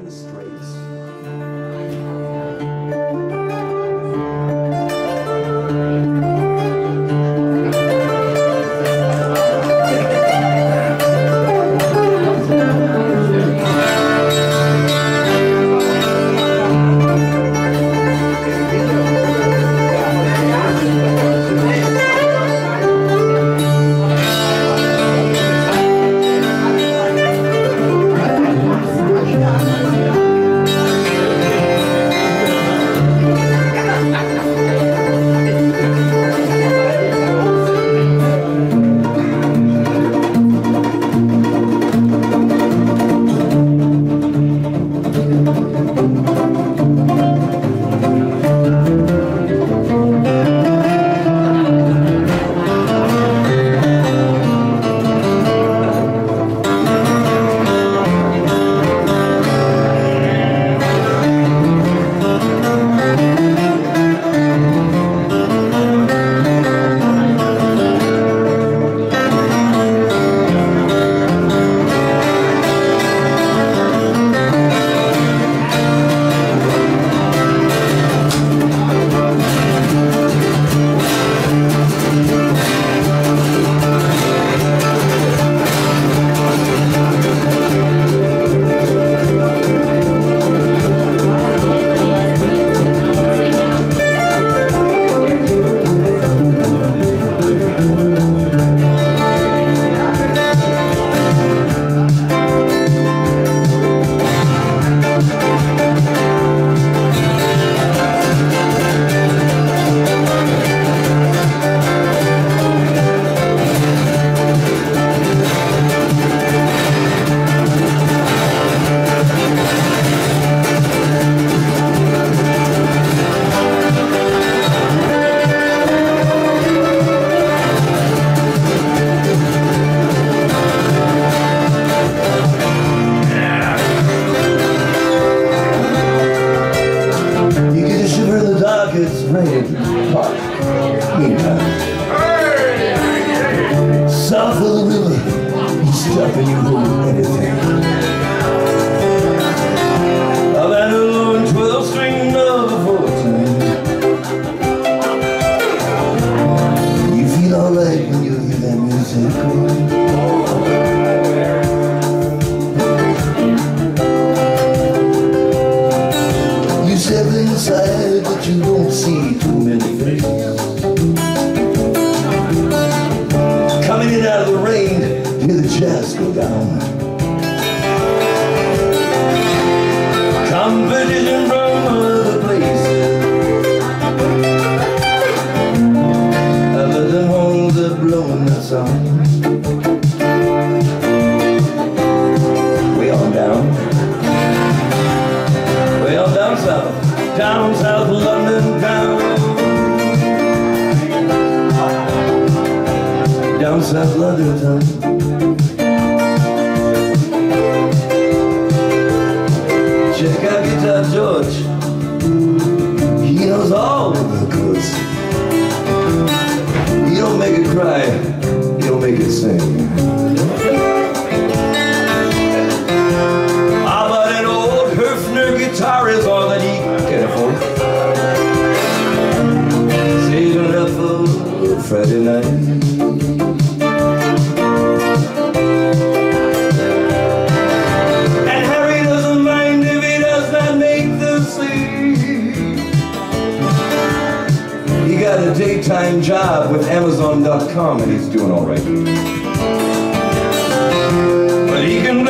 in the streets. this rain park here. South of the river, you stop and you anything. seven inside, but you don't see too many places. south, down south London town. Down south London town. Check out Guitar George. up with Amazon.com and he's doing all right. But he can